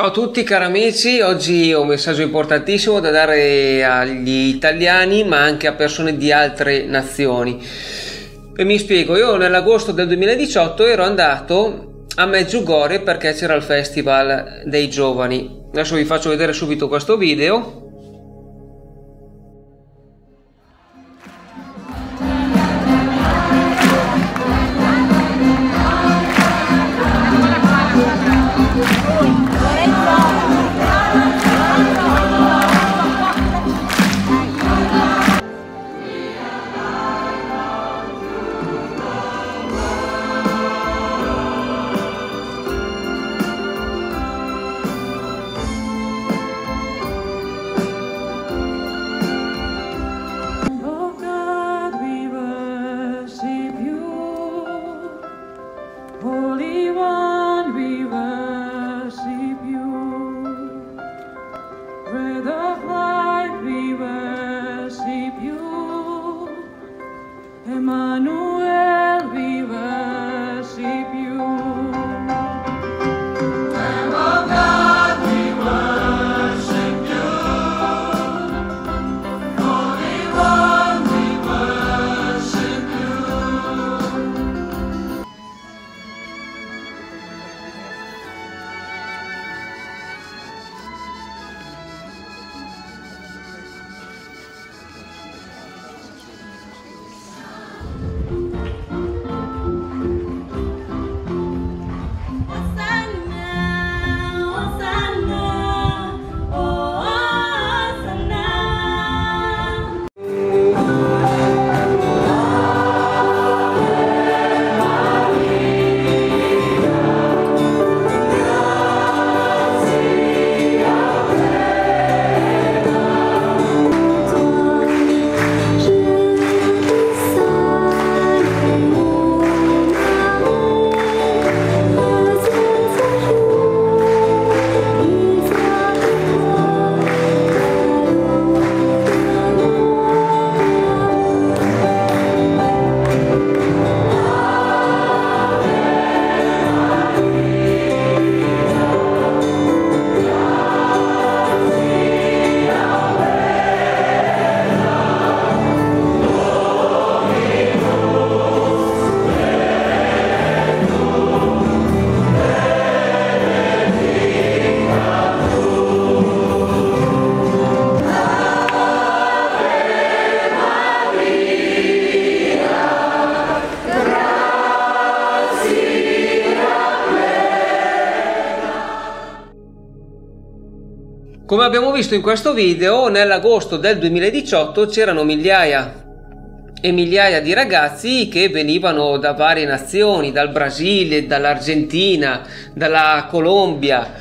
Ciao a tutti cari amici, oggi ho un messaggio importantissimo da dare agli italiani ma anche a persone di altre nazioni. E mi spiego, io nell'agosto del 2018 ero andato a Meggiugorje perché c'era il festival dei giovani. Adesso vi faccio vedere subito questo video visto in questo video, nell'agosto del 2018 c'erano migliaia e migliaia di ragazzi che venivano da varie nazioni, dal Brasile, dall'Argentina, dalla Colombia,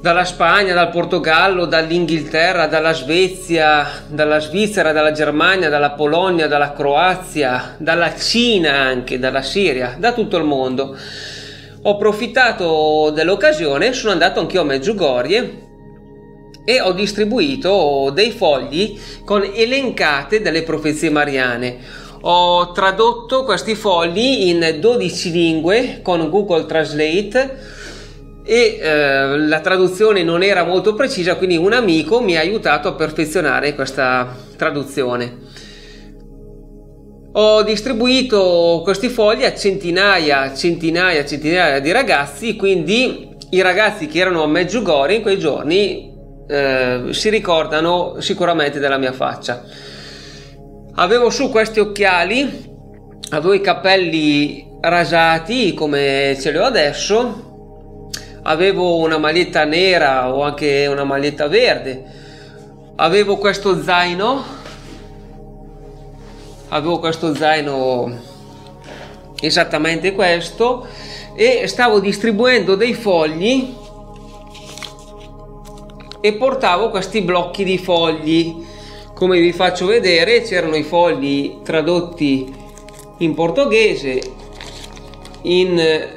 dalla Spagna, dal Portogallo, dall'Inghilterra, dalla Svezia, dalla Svizzera, dalla Germania, dalla Polonia, dalla Croazia, dalla Cina anche, dalla Siria, da tutto il mondo. Ho approfittato dell'occasione, sono andato anch'io a Meggiugorje e ho distribuito dei fogli con elencate delle profezie mariane. Ho tradotto questi fogli in 12 lingue con Google Translate e eh, la traduzione non era molto precisa, quindi un amico mi ha aiutato a perfezionare questa traduzione. Ho distribuito questi fogli a centinaia, centinaia, centinaia di ragazzi, quindi i ragazzi che erano a Meggiugorje in quei giorni eh, si ricordano sicuramente della mia faccia. Avevo su questi occhiali, avevo i capelli rasati come ce li ho adesso, avevo una maglietta nera o anche una maglietta verde, avevo questo zaino avevo questo zaino esattamente questo e stavo distribuendo dei fogli e portavo questi blocchi di fogli. Come vi faccio vedere c'erano i fogli tradotti in portoghese in,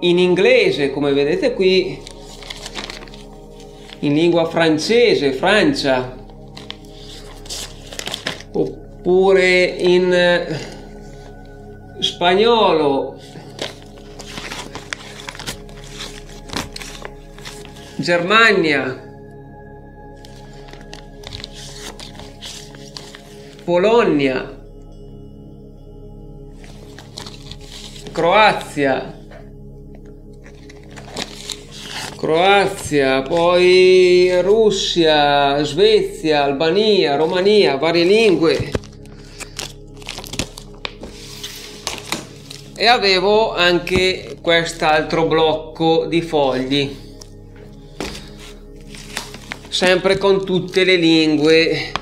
in inglese come vedete qui in lingua francese Francia oppure in eh, spagnolo. Germania, Polonia, Croazia, Croazia, poi Russia, Svezia, Albania, Romania, varie lingue. E avevo anche quest'altro blocco di fogli, sempre con tutte le lingue,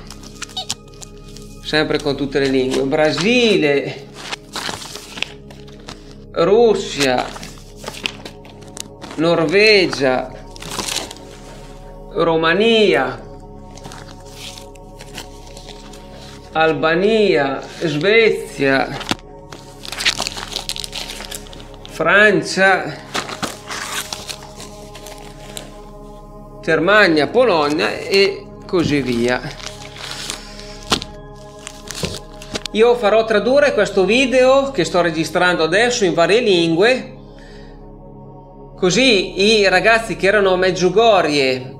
sempre con tutte le lingue. Brasile, Russia, Norvegia, Romania, Albania, Svezia, Francia, Germania, Polonia e così via. Io farò tradurre questo video che sto registrando adesso in varie lingue Così i ragazzi che erano a Meggiugorie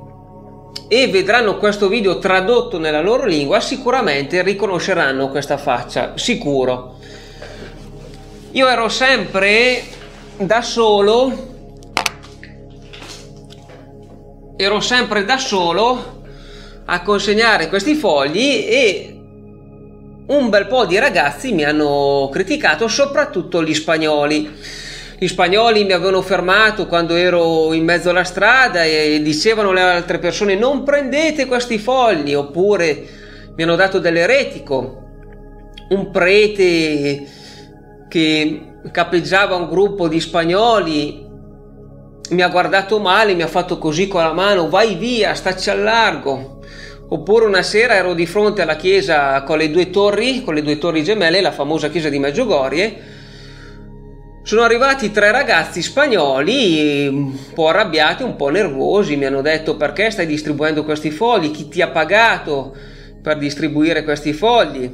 e vedranno questo video tradotto nella loro lingua sicuramente riconosceranno questa faccia, sicuro. Io ero sempre da solo, ero sempre da solo a consegnare questi fogli e un bel po' di ragazzi mi hanno criticato, soprattutto gli spagnoli. Gli spagnoli mi avevano fermato quando ero in mezzo alla strada e dicevano le altre persone non prendete questi fogli oppure mi hanno dato dell'eretico un prete che capeggiava un gruppo di spagnoli mi ha guardato male mi ha fatto così con la mano vai via stacci al largo oppure una sera ero di fronte alla chiesa con le due torri con le due torri gemelle la famosa chiesa di Meggiugorie sono arrivati tre ragazzi spagnoli un po' arrabbiati, un po' nervosi, mi hanno detto perché stai distribuendo questi fogli, chi ti ha pagato per distribuire questi fogli.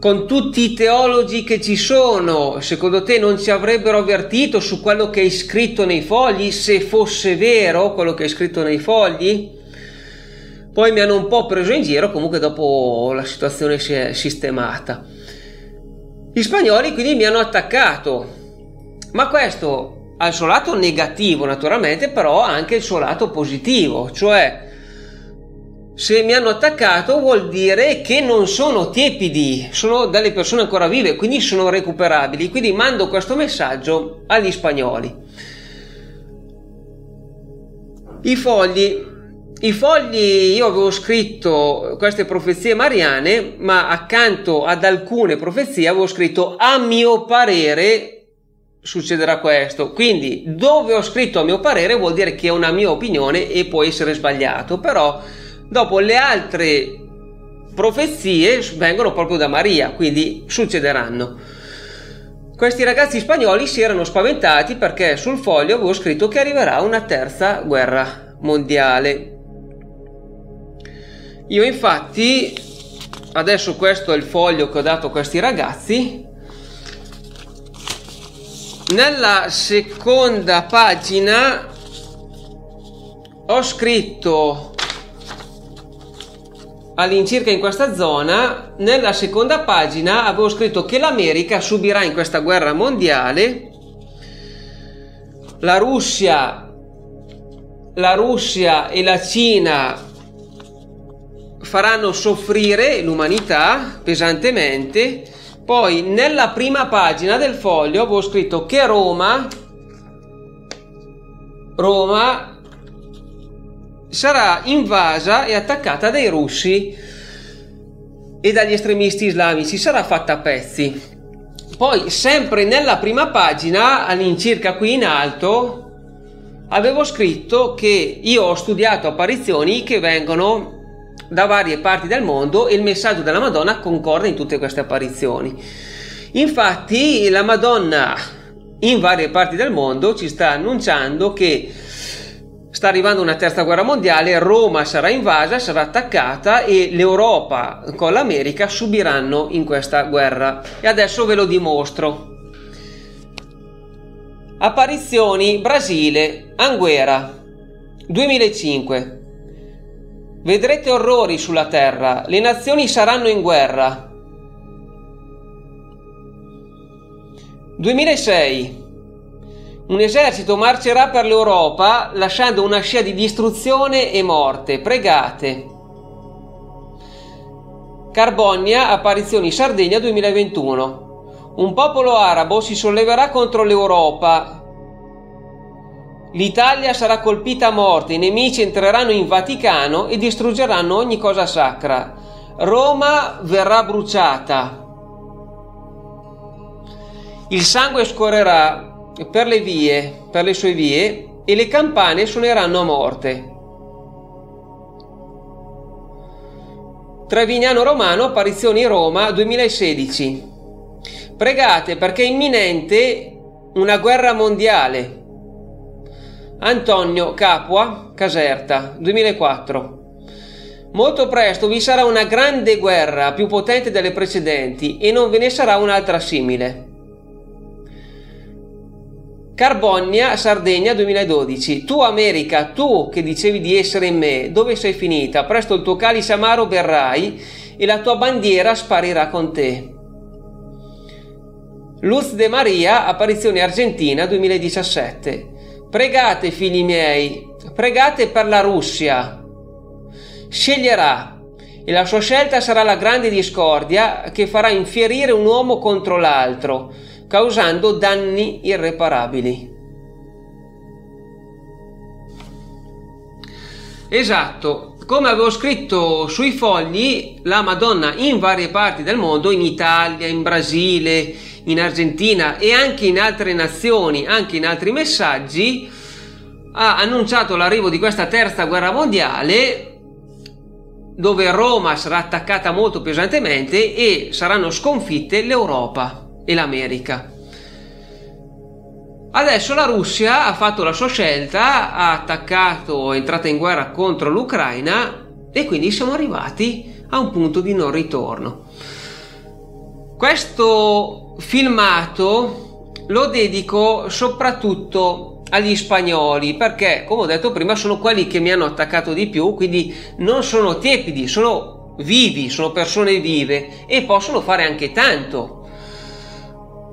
Con tutti i teologi che ci sono, secondo te non ci avrebbero avvertito su quello che hai scritto nei fogli, se fosse vero quello che hai scritto nei fogli? Poi mi hanno un po' preso in giro, comunque dopo la situazione si è sistemata. Gli spagnoli quindi mi hanno attaccato, ma questo ha il suo lato negativo naturalmente, però ha anche il suo lato positivo, cioè se mi hanno attaccato vuol dire che non sono tiepidi, sono delle persone ancora vive, quindi sono recuperabili, quindi mando questo messaggio agli spagnoli. I fogli i fogli, io avevo scritto queste profezie mariane, ma accanto ad alcune profezie avevo scritto a mio parere succederà questo. Quindi dove ho scritto a mio parere vuol dire che è una mia opinione e può essere sbagliato, però dopo le altre profezie vengono proprio da Maria, quindi succederanno. Questi ragazzi spagnoli si erano spaventati perché sul foglio avevo scritto che arriverà una terza guerra mondiale. Io infatti, adesso questo è il foglio che ho dato a questi ragazzi, nella seconda pagina ho scritto all'incirca in questa zona, nella seconda pagina avevo scritto che l'America subirà in questa guerra mondiale la Russia, la Russia e la Cina faranno soffrire l'umanità pesantemente. Poi nella prima pagina del foglio avevo scritto che Roma, Roma sarà invasa e attaccata dai russi e dagli estremisti islamici, sarà fatta a pezzi. Poi sempre nella prima pagina, all'incirca qui in alto, avevo scritto che io ho studiato apparizioni che vengono da varie parti del mondo e il messaggio della Madonna concorda in tutte queste apparizioni. Infatti la Madonna in varie parti del mondo ci sta annunciando che sta arrivando una terza guerra mondiale, Roma sarà invasa, sarà attaccata e l'Europa con l'America subiranno in questa guerra. E adesso ve lo dimostro. Apparizioni Brasile, Anguera, 2005. Vedrete orrori sulla terra, le nazioni saranno in guerra. 2006. Un esercito marcerà per l'Europa lasciando una scia di distruzione e morte. Pregate. Carbonia, apparizioni Sardegna 2021. Un popolo arabo si solleverà contro l'Europa. L'Italia sarà colpita a morte, i nemici entreranno in Vaticano e distruggeranno ogni cosa sacra. Roma verrà bruciata. Il sangue scorrerà per le vie, per le sue vie, e le campane suoneranno a morte. Trevignano Romano, apparizioni Roma 2016. Pregate perché è imminente una guerra mondiale. Antonio Capua, Caserta, 2004. Molto presto vi sarà una grande guerra più potente delle precedenti e non ve ne sarà un'altra simile. Carbonia, Sardegna 2012. Tu America, tu che dicevi di essere in me, dove sei finita? Presto il tuo calice amaro berrai e la tua bandiera sparirà con te. Luz de Maria, apparizione argentina 2017. Pregate, figli miei, pregate per la Russia. Sceglierà e la sua scelta sarà la grande discordia che farà infierire un uomo contro l'altro causando danni irreparabili. Esatto, come avevo scritto sui fogli, la Madonna in varie parti del mondo, in Italia, in Brasile, in Argentina e anche in altre nazioni, anche in altri messaggi, ha annunciato l'arrivo di questa terza guerra mondiale dove Roma sarà attaccata molto pesantemente e saranno sconfitte l'Europa e l'America. Adesso la Russia ha fatto la sua scelta, ha attaccato, è entrata in guerra contro l'Ucraina e quindi siamo arrivati a un punto di non ritorno. Questo filmato lo dedico soprattutto agli spagnoli perché, come ho detto prima, sono quelli che mi hanno attaccato di più, quindi non sono tiepidi, sono vivi, sono persone vive e possono fare anche tanto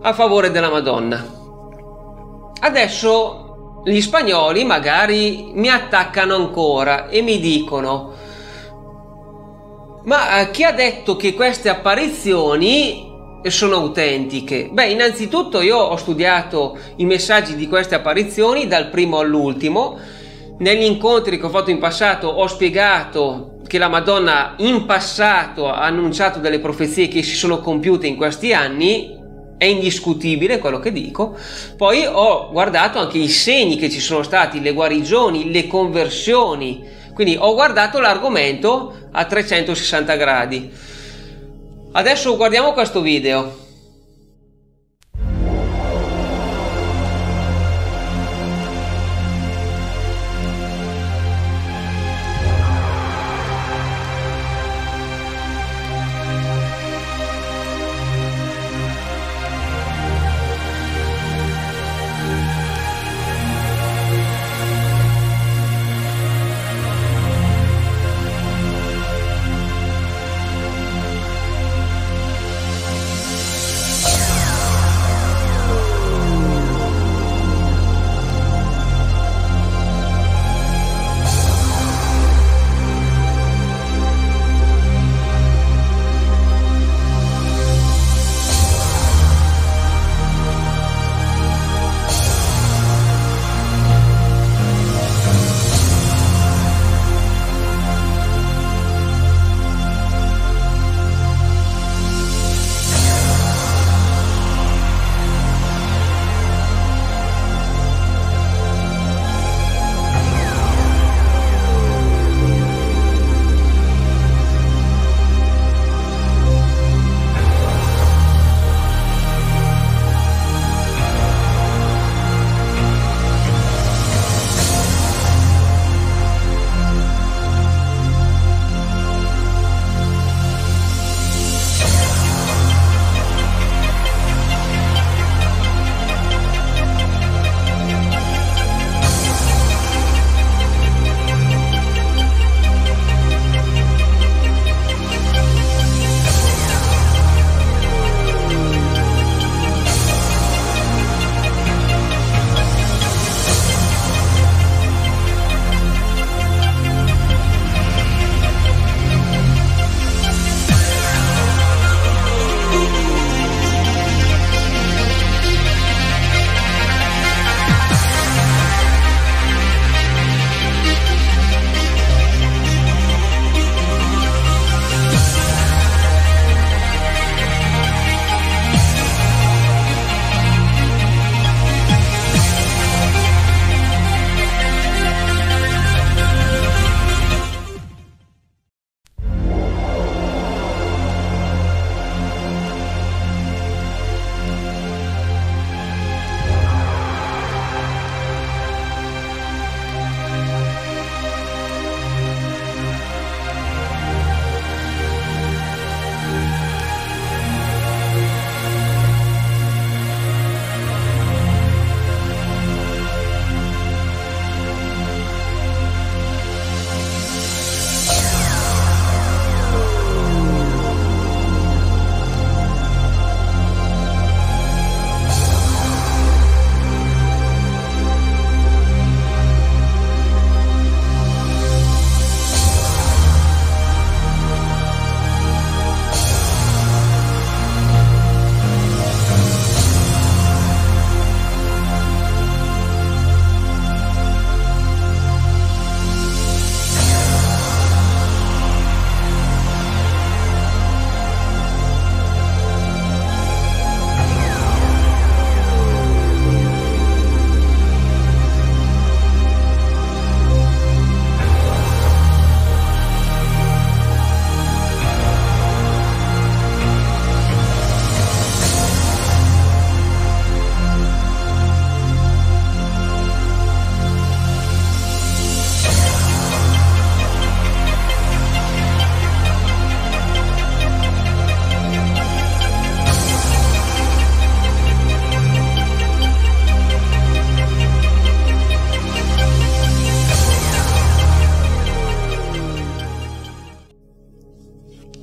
a favore della Madonna. Adesso gli spagnoli magari mi attaccano ancora e mi dicono ma eh, chi ha detto che queste apparizioni sono autentiche? Beh, innanzitutto io ho studiato i messaggi di queste apparizioni dal primo all'ultimo. Negli incontri che ho fatto in passato ho spiegato che la Madonna in passato ha annunciato delle profezie che si sono compiute in questi anni è indiscutibile quello che dico. Poi ho guardato anche i segni che ci sono stati, le guarigioni, le conversioni. Quindi ho guardato l'argomento a 360 gradi. Adesso guardiamo questo video.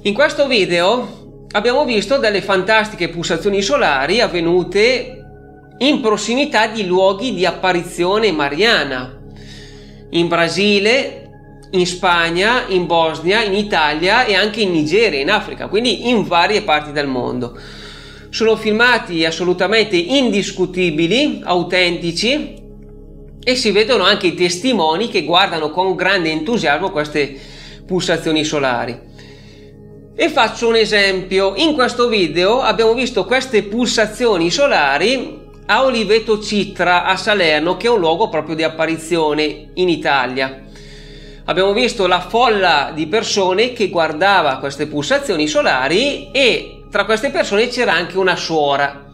In questo video abbiamo visto delle fantastiche pulsazioni solari avvenute in prossimità di luoghi di apparizione mariana. In Brasile, in Spagna, in Bosnia, in Italia e anche in Nigeria, in Africa, quindi in varie parti del mondo. Sono filmati assolutamente indiscutibili, autentici e si vedono anche i testimoni che guardano con grande entusiasmo queste pulsazioni solari. E faccio un esempio, in questo video abbiamo visto queste pulsazioni solari a Oliveto Citra a Salerno, che è un luogo proprio di apparizione in Italia abbiamo visto la folla di persone che guardava queste pulsazioni solari e tra queste persone c'era anche una suora.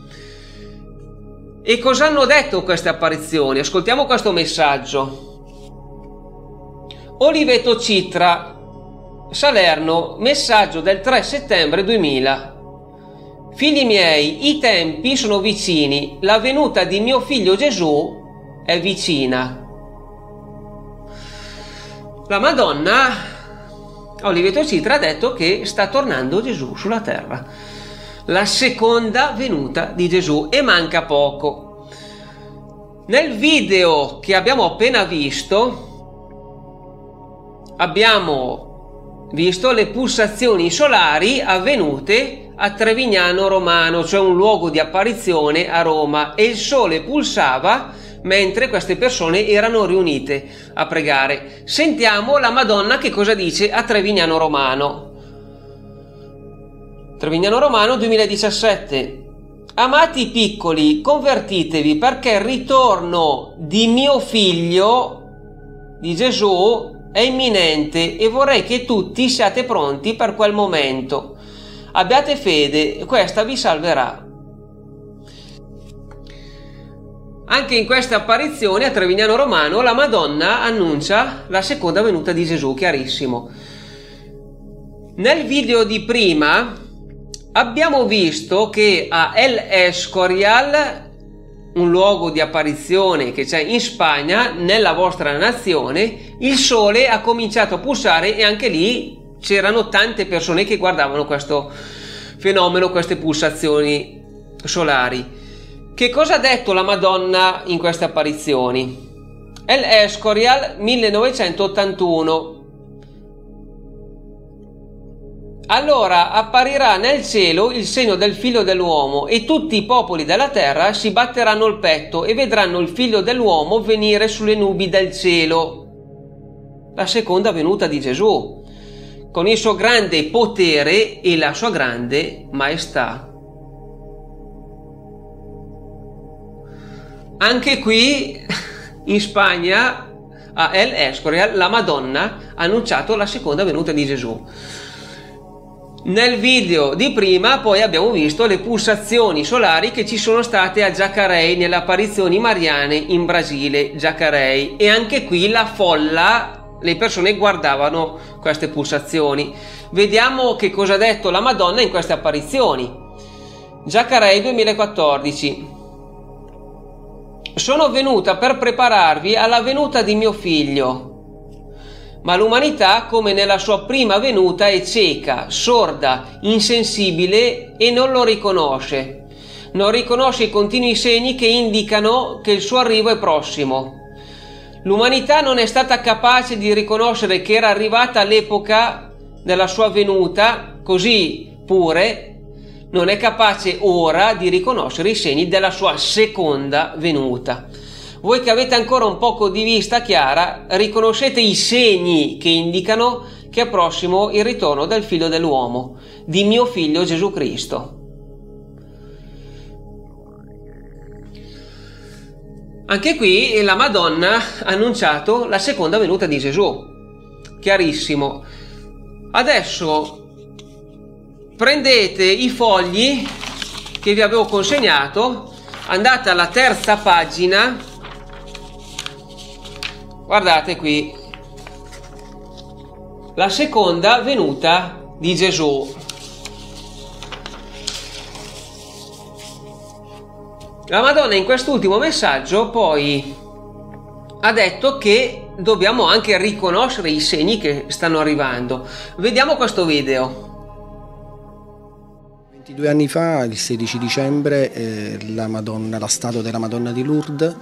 E cosa hanno detto queste apparizioni? Ascoltiamo questo messaggio. Oliveto Citra, Salerno, messaggio del 3 settembre 2000. Figli miei, i tempi sono vicini, la venuta di mio figlio Gesù è vicina. La Madonna, Oliveto Citra, ha detto che sta tornando Gesù sulla terra. La seconda venuta di Gesù e manca poco. Nel video che abbiamo appena visto abbiamo visto le pulsazioni solari avvenute a Trevignano Romano, cioè un luogo di apparizione a Roma e il sole pulsava mentre queste persone erano riunite a pregare. Sentiamo la Madonna che cosa dice a Trevignano Romano. Trevignano Romano 2017. Amati piccoli, convertitevi perché il ritorno di mio figlio, di Gesù, è imminente e vorrei che tutti siate pronti per quel momento. Abbiate fede, questa vi salverà. Anche in queste apparizioni a Trevignano Romano la Madonna annuncia la seconda venuta di Gesù, chiarissimo. Nel video di prima abbiamo visto che a El Escorial, un luogo di apparizione che c'è in Spagna, nella vostra nazione, il sole ha cominciato a pulsare e anche lì c'erano tante persone che guardavano questo fenomeno, queste pulsazioni solari. Che cosa ha detto la Madonna in queste apparizioni? El Escorial 1981 allora apparirà nel cielo il segno del figlio dell'uomo e tutti i popoli della terra si batteranno il petto e vedranno il figlio dell'uomo venire sulle nubi del cielo. La seconda venuta di Gesù, con il suo grande potere e la sua grande maestà. Anche qui in Spagna, a El Escorial, la Madonna ha annunciato la seconda venuta di Gesù. Nel video di prima poi abbiamo visto le pulsazioni solari che ci sono state a Jacarei nelle apparizioni mariane in Brasile, Jacarei, e anche qui la folla, le persone guardavano queste pulsazioni. Vediamo che cosa ha detto la Madonna in queste apparizioni. Jacarei 2014 sono venuta per prepararvi alla venuta di mio figlio. Ma l'umanità, come nella sua prima venuta, è cieca, sorda, insensibile e non lo riconosce. Non riconosce i continui segni che indicano che il suo arrivo è prossimo. L'umanità non è stata capace di riconoscere che era arrivata l'epoca della sua venuta, così pure non è capace ora di riconoscere i segni della sua seconda venuta. Voi che avete ancora un poco di vista chiara, riconoscete i segni che indicano che è prossimo il ritorno del figlio dell'uomo, di mio figlio Gesù Cristo. Anche qui la Madonna ha annunciato la seconda venuta di Gesù. Chiarissimo. Adesso prendete i fogli che vi avevo consegnato andate alla terza pagina guardate qui. La seconda venuta di Gesù. La Madonna in quest'ultimo messaggio poi ha detto che dobbiamo anche riconoscere i segni che stanno arrivando. Vediamo questo video. Due anni fa, il 16 dicembre, eh, la, Madonna, la statua della Madonna di Lourdes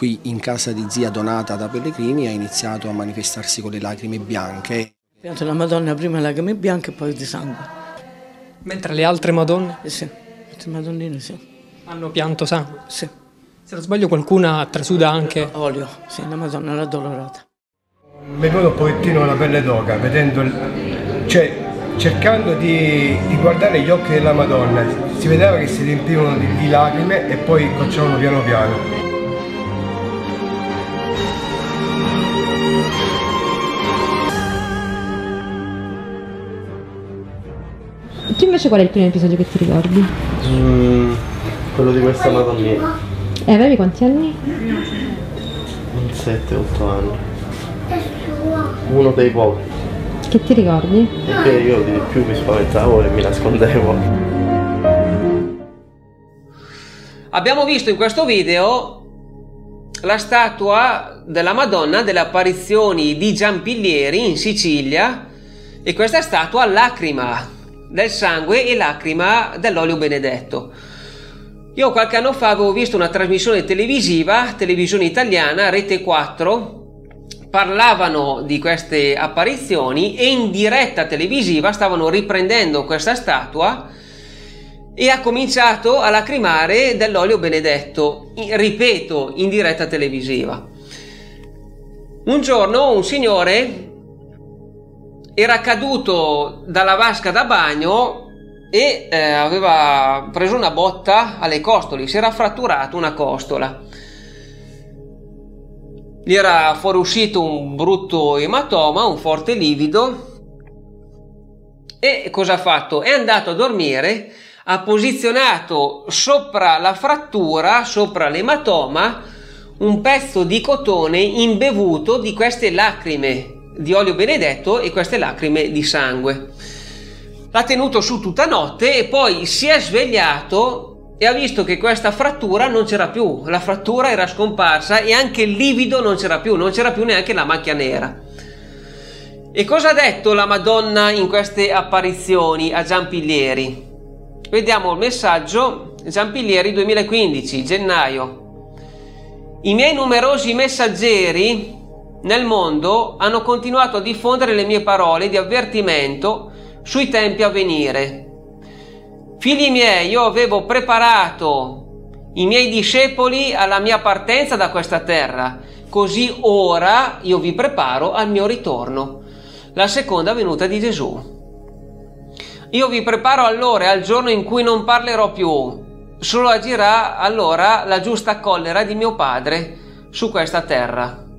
qui in casa di zia donata da Pellegrini ha iniziato a manifestarsi con le lacrime bianche. Pianto la Madonna prima le lacrime bianche e poi di sangue. Mentre le altre Madonne? Eh sì, le altre Madonnine sì. Hanno pianto sangue? Sì. Se non sbaglio qualcuna trasuda anche... Olio, sì, la Madonna era addolorata. Mi è venuto un pochettino la pelle d'oca vedendo, cioè cercando di, di, guardare gli occhi della Madonna, si vedeva che si riempivano di, di lacrime e poi cocciavano piano piano. Tu invece qual è il primo episodio che ti ricordi? Mm, quello di questa Madonnina. E avevi quanti anni? 7-8 anni. Uno dei pochi. Che ti ricordi? E che io di più mi spaventavo e mi nascondevo. Abbiamo visto in questo video la statua della Madonna delle apparizioni di Giampilieri in Sicilia e questa statua lacrima del sangue e lacrima dell'olio benedetto. Io qualche anno fa avevo visto una trasmissione televisiva, televisione italiana, Rete 4, parlavano di queste apparizioni e in diretta televisiva stavano riprendendo questa statua e ha cominciato a lacrimare dell'olio benedetto, ripeto, in diretta televisiva. Un giorno un signore era caduto dalla vasca da bagno e eh, aveva preso una botta alle costole, si era fratturato una costola. Gli era fuoriuscito un brutto ematoma, un forte livido. E cosa ha fatto? È andato a dormire, ha posizionato sopra la frattura, sopra l'ematoma, un pezzo di cotone imbevuto di queste lacrime di olio benedetto e queste lacrime di sangue. L'ha tenuto su tutta notte e poi si è svegliato e ha visto che questa frattura non c'era più, la frattura era scomparsa e anche il livido non c'era più, non c'era più neanche la macchia nera. E cosa ha detto la Madonna in queste apparizioni a Giampilieri? Vediamo il messaggio Giampilieri 2015, gennaio. I miei numerosi messaggeri nel mondo hanno continuato a diffondere le mie parole di avvertimento sui tempi a venire Figli miei, io avevo preparato i miei discepoli alla mia partenza da questa terra, così ora io vi preparo al mio ritorno, la seconda venuta di Gesù. Io vi preparo allora al giorno in cui non parlerò più, solo agirà allora la giusta collera di mio Padre su questa terra.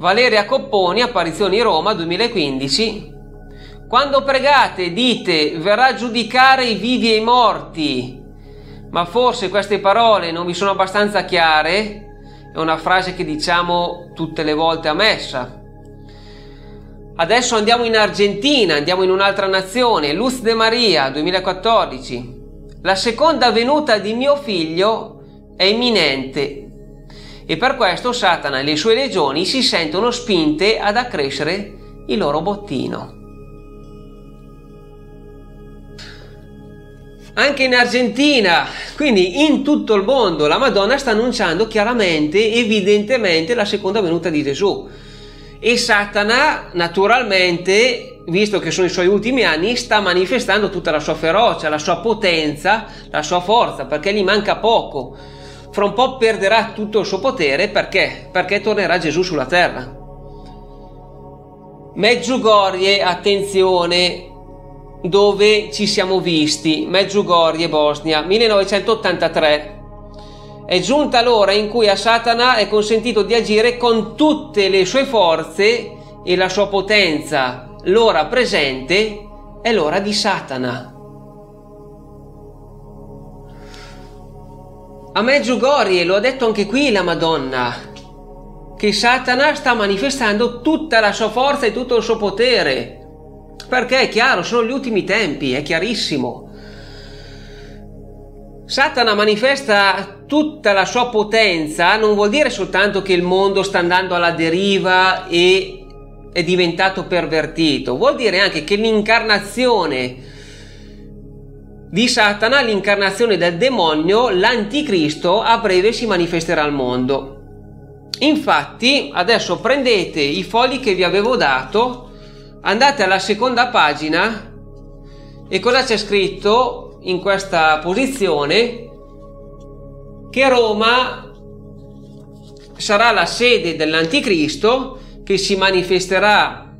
Valeria Copponi, Apparizioni Roma 2015. Quando pregate dite verrà a giudicare i vivi e i morti. Ma forse queste parole non vi sono abbastanza chiare? È una frase che diciamo tutte le volte a messa. Adesso andiamo in Argentina, andiamo in un'altra nazione, Luz de Maria 2014. La seconda venuta di mio figlio è imminente e per questo Satana e le sue legioni si sentono spinte ad accrescere il loro bottino. Anche in Argentina, quindi in tutto il mondo, la Madonna sta annunciando chiaramente, evidentemente, la seconda venuta di Gesù. E Satana, naturalmente, visto che sono i suoi ultimi anni, sta manifestando tutta la sua ferocia, la sua potenza, la sua forza, perché gli manca poco fra un po' perderà tutto il suo potere perché? Perché tornerà Gesù sulla terra. Meggiugorie, attenzione, dove ci siamo visti, Meggiugorie, Bosnia, 1983. È giunta l'ora in cui a Satana è consentito di agire con tutte le sue forze e la sua potenza. L'ora presente è l'ora di Satana. A Meggiugorie, lo ha detto anche qui la Madonna, che Satana sta manifestando tutta la sua forza e tutto il suo potere. Perché è chiaro, sono gli ultimi tempi, è chiarissimo. Satana manifesta tutta la sua potenza, non vuol dire soltanto che il mondo sta andando alla deriva e è diventato pervertito, vuol dire anche che l'incarnazione di Satana, l'incarnazione del demonio, l'anticristo, a breve si manifesterà al mondo. Infatti, adesso prendete i fogli che vi avevo dato, andate alla seconda pagina e cosa c'è scritto in questa posizione? Che Roma sarà la sede dell'anticristo che si manifesterà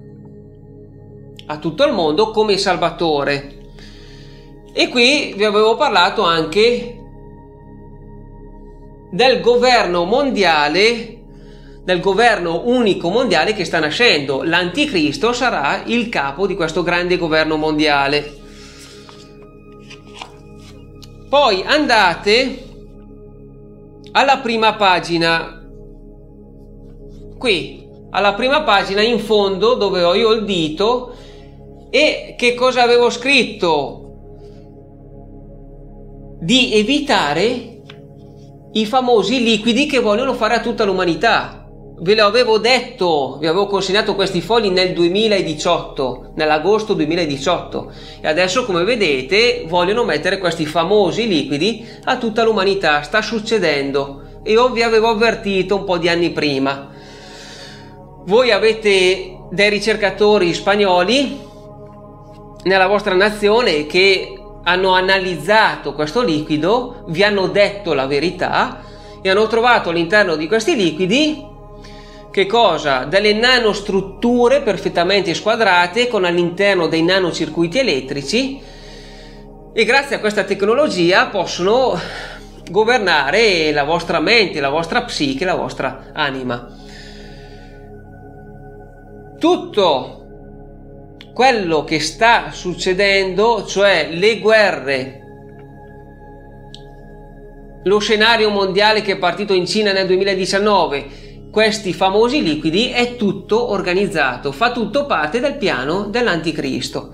a tutto il mondo come Salvatore. E qui vi avevo parlato anche del governo mondiale, del governo unico mondiale che sta nascendo. L'anticristo sarà il capo di questo grande governo mondiale. Poi andate alla prima pagina. Qui, alla prima pagina in fondo dove ho io il dito e che cosa avevo scritto? Di evitare i famosi liquidi che vogliono fare a tutta l'umanità. Ve lo avevo detto, vi avevo consegnato questi fogli nel 2018, nell'agosto 2018 e adesso come vedete vogliono mettere questi famosi liquidi a tutta l'umanità, sta succedendo e io vi avevo avvertito un po' di anni prima. Voi avete dei ricercatori spagnoli nella vostra nazione che hanno analizzato questo liquido, vi hanno detto la verità e hanno trovato all'interno di questi liquidi che cosa? Delle nanostrutture perfettamente squadrate con all'interno dei nanocircuiti elettrici e grazie a questa tecnologia possono governare la vostra mente, la vostra psiche, la vostra anima. Tutto quello che sta succedendo, cioè le guerre, lo scenario mondiale che è partito in Cina nel 2019, questi famosi liquidi, è tutto organizzato, fa tutto parte del piano dell'anticristo.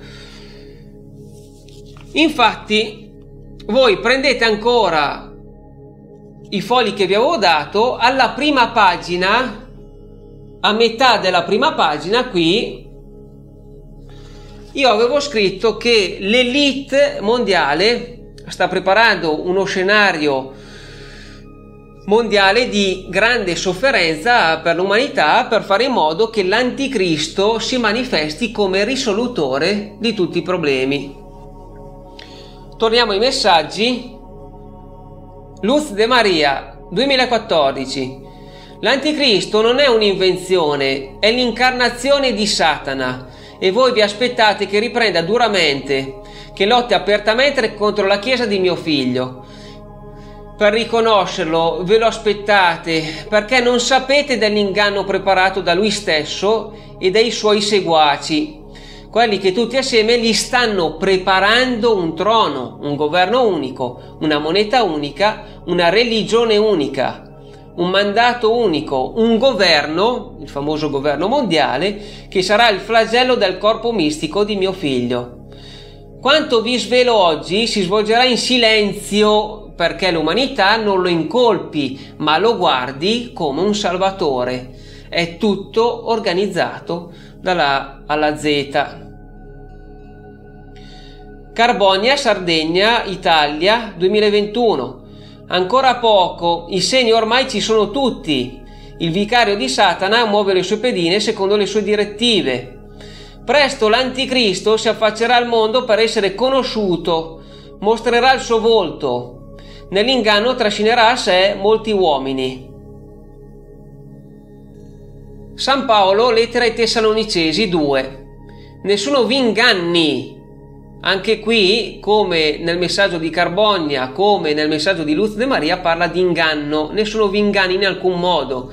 Infatti, voi prendete ancora i fogli che vi avevo dato, alla prima pagina, a metà della prima pagina, qui io avevo scritto che l'elite mondiale sta preparando uno scenario mondiale di grande sofferenza per l'umanità per fare in modo che l'anticristo si manifesti come risolutore di tutti i problemi. Torniamo ai messaggi. Luz de Maria 2014 L'anticristo non è un'invenzione, è l'incarnazione di Satana e voi vi aspettate che riprenda duramente, che lotti apertamente contro la Chiesa di mio figlio. Per riconoscerlo ve lo aspettate perché non sapete dell'inganno preparato da lui stesso e dai suoi seguaci, quelli che tutti assieme gli stanno preparando un trono, un governo unico, una moneta unica, una religione unica un mandato unico, un governo, il famoso governo mondiale, che sarà il flagello del corpo mistico di mio figlio. Quanto vi svelo oggi si svolgerà in silenzio perché l'umanità non lo incolpi, ma lo guardi come un salvatore. È tutto organizzato dalla A alla Z. Carbonia, Sardegna, Italia 2021 Ancora poco, i segni ormai ci sono tutti. Il vicario di Satana muove le sue pedine secondo le sue direttive. Presto l'anticristo si affaccerà al mondo per essere conosciuto, mostrerà il suo volto. Nell'inganno trascinerà a sé molti uomini. San Paolo, lettera ai Tessalonicesi 2. Nessuno vi inganni, anche qui, come nel messaggio di Carbonia, come nel messaggio di Luz de Maria, parla di inganno. Nessuno vi inganni in alcun modo.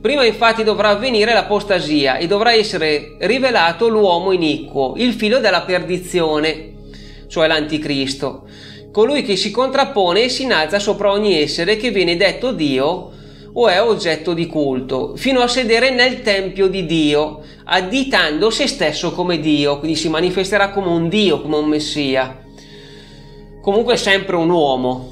Prima infatti dovrà avvenire l'apostasia e dovrà essere rivelato l'uomo iniquo, il figlio della perdizione, cioè l'anticristo, colui che si contrappone e si innalza sopra ogni essere che viene detto Dio o è oggetto di culto, fino a sedere nel tempio di Dio, additando se stesso come Dio, quindi si manifesterà come un Dio, come un Messia. Comunque sempre un uomo.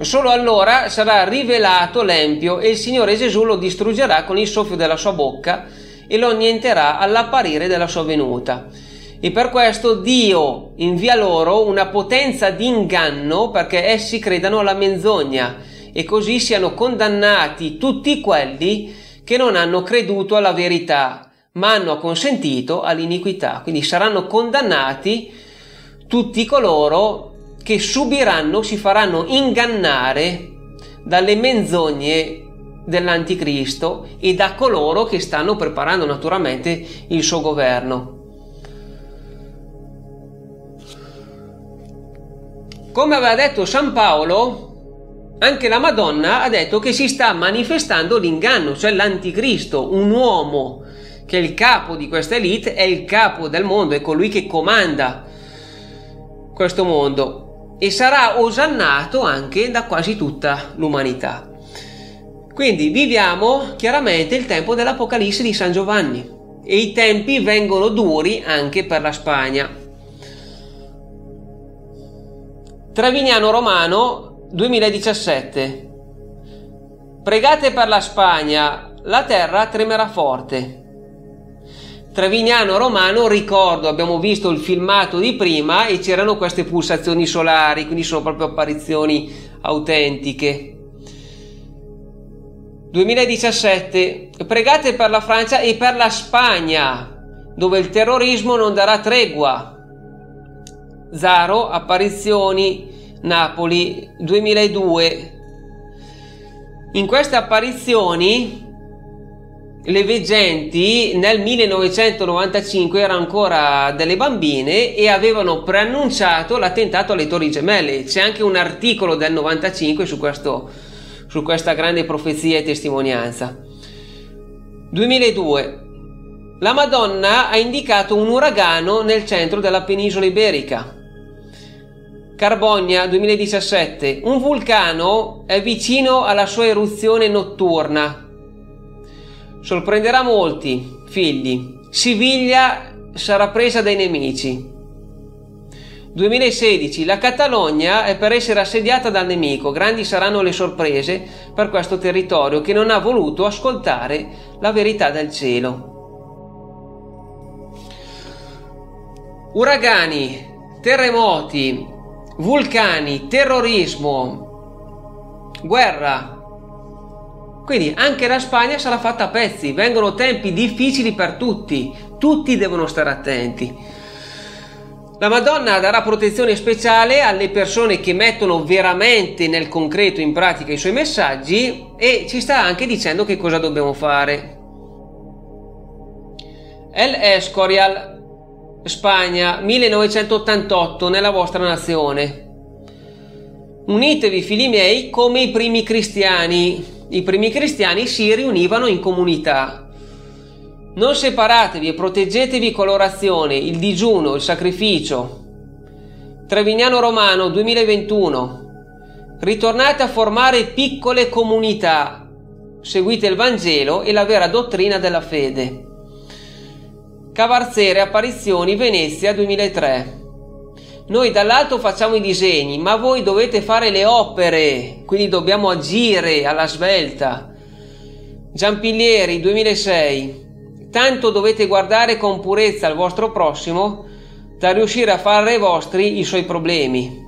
Solo allora sarà rivelato l'empio e il Signore Gesù lo distruggerà con il soffio della sua bocca e lo annienterà all'apparire della sua venuta. E per questo Dio invia loro una potenza di inganno perché essi credano alla menzogna e così siano condannati tutti quelli che non hanno creduto alla verità, ma hanno consentito all'iniquità. Quindi saranno condannati tutti coloro che subiranno, si faranno ingannare dalle menzogne dell'anticristo e da coloro che stanno preparando naturalmente il suo governo. Come aveva detto San Paolo, anche la Madonna ha detto che si sta manifestando l'inganno, cioè l'anticristo, un uomo che è il capo di questa elite, è il capo del mondo, è colui che comanda questo mondo e sarà osannato anche da quasi tutta l'umanità. Quindi viviamo chiaramente il tempo dell'Apocalisse di San Giovanni e i tempi vengono duri anche per la Spagna. Trevignano Romano 2017. Pregate per la Spagna, la terra tremerà forte. Trevignano Romano, ricordo, abbiamo visto il filmato di prima e c'erano queste pulsazioni solari, quindi sono proprio apparizioni autentiche. 2017. Pregate per la Francia e per la Spagna, dove il terrorismo non darà tregua. Zaro, apparizioni, Napoli 2002. In queste apparizioni le veggenti nel 1995 erano ancora delle bambine e avevano preannunciato l'attentato alle Torri Gemelle. C'è anche un articolo del 95 su, questo, su questa grande profezia e testimonianza. 2002. La Madonna ha indicato un uragano nel centro della penisola iberica. Carbogna 2017. Un vulcano è vicino alla sua eruzione notturna. Sorprenderà molti figli. Siviglia sarà presa dai nemici. 2016. La Catalogna è per essere assediata dal nemico. Grandi saranno le sorprese per questo territorio che non ha voluto ascoltare la verità del cielo. Uragani, terremoti, vulcani, terrorismo, guerra. Quindi anche la Spagna sarà fatta a pezzi, vengono tempi difficili per tutti, tutti devono stare attenti. La Madonna darà protezione speciale alle persone che mettono veramente nel concreto in pratica i suoi messaggi e ci sta anche dicendo che cosa dobbiamo fare. El Escorial Spagna 1988 nella vostra nazione. Unitevi, figli miei, come i primi cristiani. I primi cristiani si riunivano in comunità. Non separatevi e proteggetevi con l'orazione, il digiuno, il sacrificio. Trevignano Romano 2021. Ritornate a formare piccole comunità. Seguite il Vangelo e la vera dottrina della fede. Cavarzere Apparizioni Venezia 2003. Noi dall'alto facciamo i disegni, ma voi dovete fare le opere, quindi dobbiamo agire alla svelta. Giampillieri 2006. Tanto dovete guardare con purezza il vostro prossimo da riuscire a fare vostri i suoi problemi.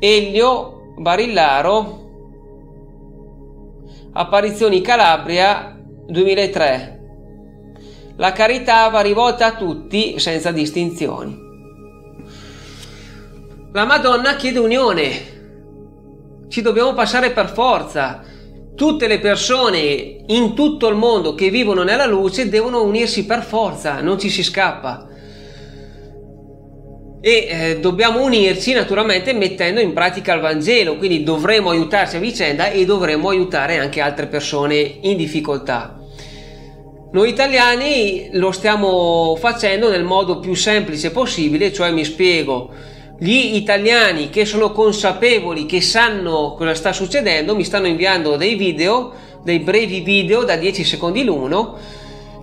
Elio Barillaro Apparizioni Calabria 2003 la carità va rivolta a tutti senza distinzioni. La Madonna chiede unione. Ci dobbiamo passare per forza. Tutte le persone in tutto il mondo che vivono nella luce devono unirsi per forza, non ci si scappa. E eh, dobbiamo unirci naturalmente mettendo in pratica il Vangelo, quindi dovremo aiutarci a vicenda e dovremo aiutare anche altre persone in difficoltà. Noi italiani lo stiamo facendo nel modo più semplice possibile, cioè mi spiego, gli italiani che sono consapevoli, che sanno cosa sta succedendo, mi stanno inviando dei video, dei brevi video da 10 secondi l'uno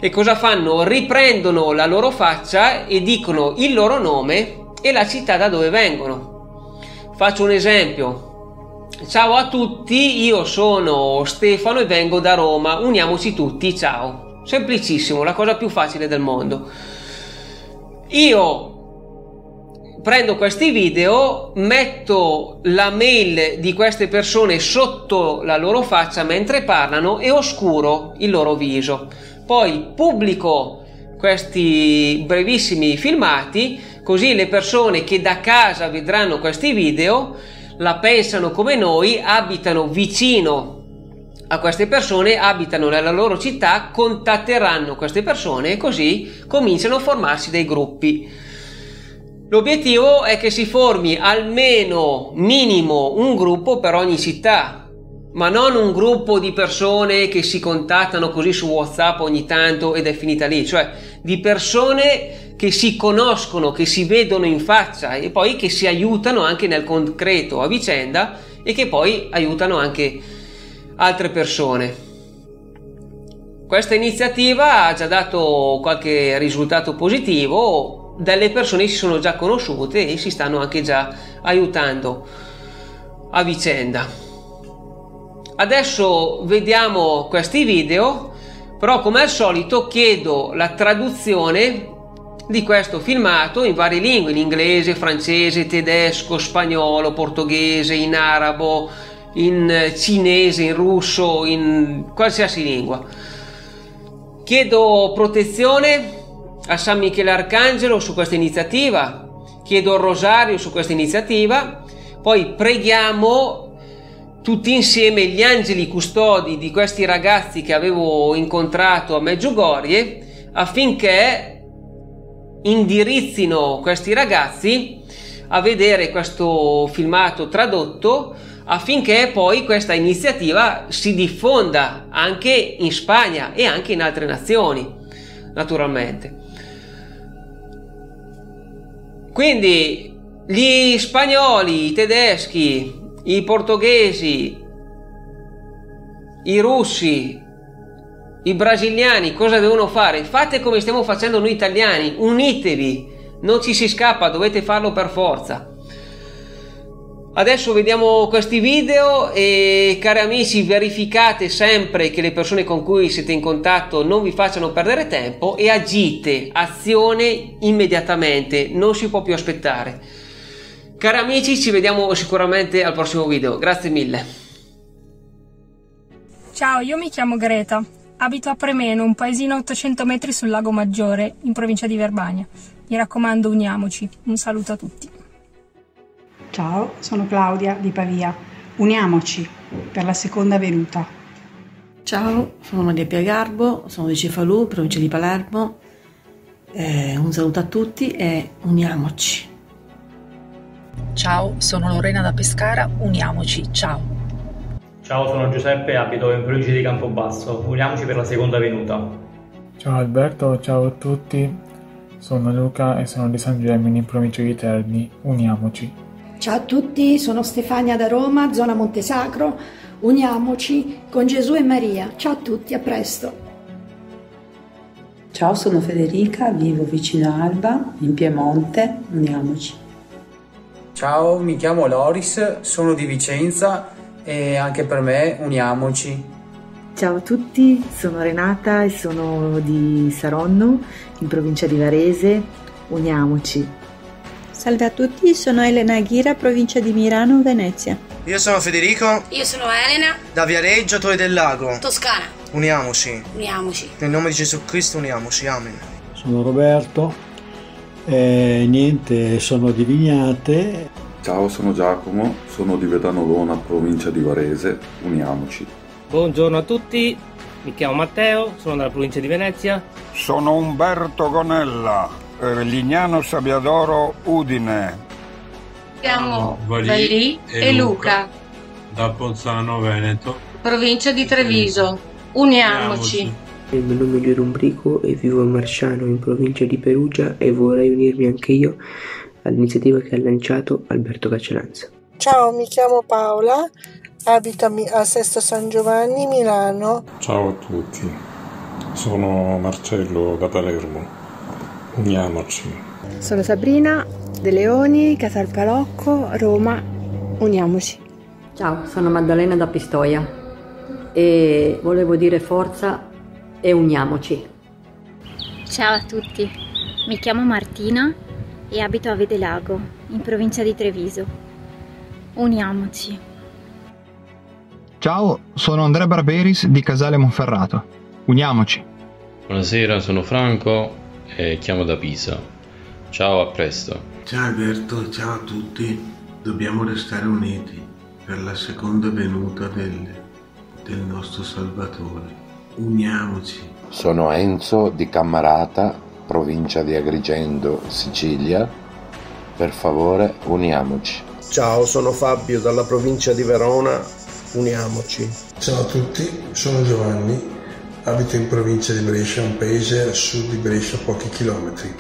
e cosa fanno? Riprendono la loro faccia e dicono il loro nome e la città da dove vengono. Faccio un esempio. Ciao a tutti, io sono Stefano e vengo da Roma, uniamoci tutti, ciao Semplicissimo, la cosa più facile del mondo. Io prendo questi video, metto la mail di queste persone sotto la loro faccia mentre parlano e oscuro il loro viso. Poi pubblico questi brevissimi filmati, così le persone che da casa vedranno questi video la pensano come noi, abitano vicino a queste persone, abitano nella loro città, contatteranno queste persone e così cominciano a formarsi dei gruppi. L'obiettivo è che si formi almeno minimo un gruppo per ogni città, ma non un gruppo di persone che si contattano così su WhatsApp ogni tanto ed è finita lì, cioè di persone che si conoscono, che si vedono in faccia e poi che si aiutano anche nel concreto a vicenda e che poi aiutano anche altre persone. Questa iniziativa ha già dato qualche risultato positivo, delle persone si sono già conosciute e si stanno anche già aiutando a vicenda. Adesso vediamo questi video, però come al solito chiedo la traduzione di questo filmato in varie lingue, in inglese, francese, tedesco, spagnolo, portoghese, in arabo, in cinese, in russo, in qualsiasi lingua. Chiedo protezione a San Michele Arcangelo su questa iniziativa, chiedo il rosario su questa iniziativa, poi preghiamo tutti insieme gli angeli custodi di questi ragazzi che avevo incontrato a Meggiugorie affinché indirizzino questi ragazzi a vedere questo filmato tradotto affinché poi questa iniziativa si diffonda anche in Spagna e anche in altre nazioni, naturalmente. Quindi gli spagnoli, i tedeschi, i portoghesi, i russi, i brasiliani cosa devono fare? Fate come stiamo facendo noi italiani, unitevi, non ci si scappa, dovete farlo per forza. Adesso vediamo questi video e cari amici verificate sempre che le persone con cui siete in contatto non vi facciano perdere tempo e agite, azione immediatamente, non si può più aspettare. Cari amici ci vediamo sicuramente al prossimo video, grazie mille. Ciao, io mi chiamo Greta, abito a Premeno, un paesino a 800 metri sul lago Maggiore, in provincia di Verbania. Mi raccomando uniamoci, un saluto a tutti. Ciao, sono Claudia di Pavia. Uniamoci per la seconda venuta. Ciao, sono Maria Piagarbo, sono di Cefalù, provincia di Palermo. Eh, un saluto a tutti e uniamoci. Ciao, sono Lorena da Pescara, uniamoci, ciao. Ciao, sono Giuseppe, abito in provincia di Campobasso, uniamoci per la seconda venuta. Ciao Alberto, ciao a tutti, sono Luca e sono di San Gemini, in provincia di Terni, uniamoci. Ciao a tutti, sono Stefania da Roma, zona Montesacro. Uniamoci con Gesù e Maria. Ciao a tutti, a presto. Ciao, sono Federica, vivo vicino a Alba, in Piemonte. Uniamoci. Ciao, mi chiamo Loris, sono di Vicenza e anche per me uniamoci. Ciao a tutti, sono Renata e sono di Saronno, in provincia di Varese. Uniamoci. Salve a tutti, sono Elena Aghira, provincia di Milano, Venezia. Io sono Federico. Io sono Elena. Da Viareggio, Torre del Lago. Toscana. Uniamoci. Uniamoci. Nel nome di Gesù Cristo uniamoci. Amen. Sono Roberto. E niente, sono di Vignate. Ciao, sono Giacomo, sono di Vedanolona, provincia di Varese. Uniamoci. Buongiorno a tutti, mi chiamo Matteo, sono dalla provincia di Venezia. Sono Umberto Gonella, Lignano Sabbiadoro Udine. Siamo Valì e Luca, da Ponzano Veneto, provincia di Treviso. Uniamoci. Il mio nome è Leo Rumbrico e vivo a Marciano in provincia di Perugia e vorrei unirmi anche io all'iniziativa che ha lanciato Alberto Caccelanza. Ciao, mi chiamo Paola, abito a Sesto San Giovanni, Milano. Ciao a tutti, sono Marcello da Palermo. Uniamoci. Sono Sabrina De Leoni, Casalpalocco, Roma. Uniamoci. Ciao, sono Maddalena da Pistoia e volevo dire forza e uniamoci. Ciao a tutti, mi chiamo Martina e abito a Vedelago, in provincia di Treviso. Uniamoci. Ciao, sono Andrea Barberis di Casale Monferrato. Uniamoci. Buonasera, sono Franco e chiamo da Pisa. Ciao, a presto. Ciao Alberto, ciao a tutti. Dobbiamo restare uniti per la seconda venuta del, del nostro Salvatore. Uniamoci. Sono Enzo di Cammarata, provincia di Agrigento, Sicilia. Per favore, uniamoci. Ciao, sono Fabio dalla provincia di Verona. Uniamoci. Ciao a tutti, sono Giovanni, abito in provincia di Brescia, un paese a sud di Brescia, a pochi chilometri.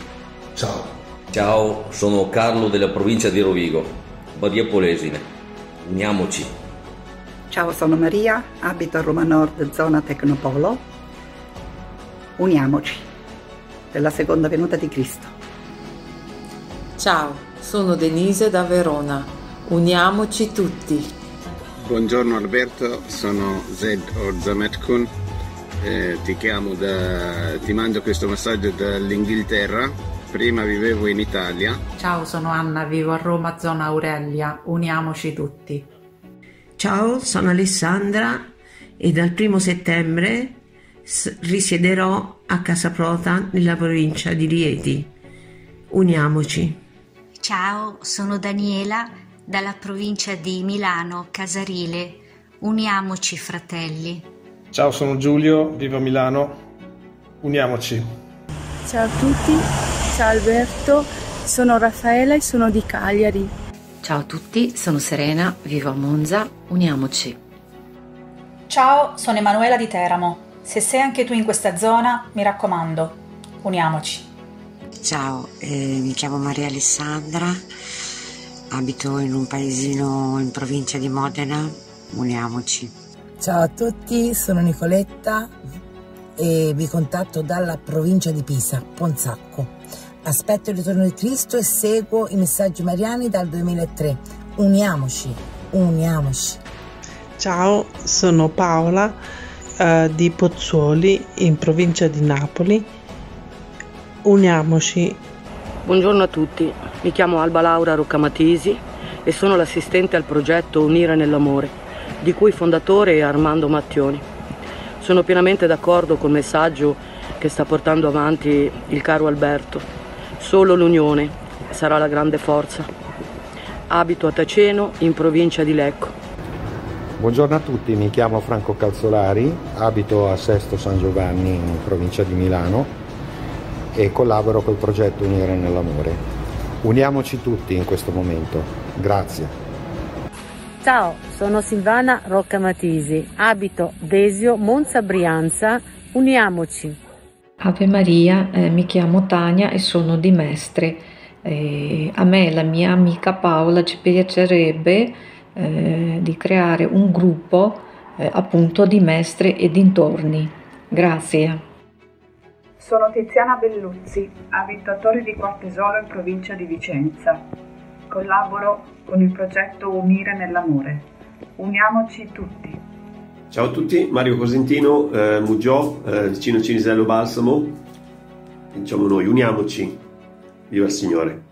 Ciao. Ciao, sono Carlo della provincia di Rovigo, Badia Polesine. Uniamoci. Ciao, sono Maria, abito a Roma Nord, zona Tecnopolo. Uniamoci per la seconda venuta di Cristo. Ciao, sono Denise da Verona. Uniamoci tutti. Buongiorno Alberto, sono Zed Orzametkun. Eh, ti chiamo da. ti mando questo messaggio dall'Inghilterra. Prima vivevo in Italia. Ciao, sono Anna, vivo a Roma, zona Aurelia. Uniamoci tutti. Ciao, sono Alessandra e dal primo settembre risiederò a Casaprota nella provincia di Rieti. Uniamoci. Ciao, sono Daniela dalla provincia di Milano, Casarile. Uniamoci fratelli. Ciao, sono Giulio, vivo a Milano. Uniamoci. Ciao a tutti, ciao Alberto, sono Raffaella e sono di Cagliari. Ciao a tutti, sono Serena, vivo a Monza. Uniamoci. Ciao, sono Emanuela di Teramo. Se sei anche tu in questa zona, mi raccomando, uniamoci. Ciao, eh, mi chiamo Maria Alessandra, abito in un paesino in provincia di Modena, uniamoci. Ciao a tutti, sono Nicoletta e vi contatto dalla provincia di Pisa, Ponzacco. Aspetto il ritorno di Cristo e seguo i messaggi mariani dal 2003. Uniamoci, uniamoci. Ciao, sono Paola eh, di Pozzuoli in provincia di Napoli. Uniamoci. Buongiorno a tutti, mi chiamo Alba Laura Roccamatisi e sono l'assistente al progetto Unire nell'amore, di cui fondatore è Armando Mattioni. Sono pienamente d'accordo col messaggio che sta portando avanti il caro Alberto. Solo l'unione sarà la grande forza. Abito a Taceno, in provincia di Lecco. Buongiorno a tutti, mi chiamo Franco Calzolari, abito a Sesto San Giovanni in provincia di Milano e collaboro col progetto Unire nell'amore. Uniamoci tutti in questo momento. Grazie. Ciao, sono Silvana Roccamatisi, abito Desio, Monza Brianza. Uniamoci. Ave Maria, eh, mi chiamo Tania e sono di Mestre. Eh, a me e la mia amica Paola ci piacerebbe eh, di creare un gruppo eh, appunto di Mestre e dintorni. Grazie. Sono Tiziana Belluzzi, abito a Torri di Quartesolo in provincia di Vicenza. Collaboro con il progetto Unire nell'amore. Uniamoci tutti. Ciao a tutti, Mario Cosentino, eh, Mugiò, eh, vicino Cinisello Balsamo. Diciamo noi, uniamoci. Viva il Signore.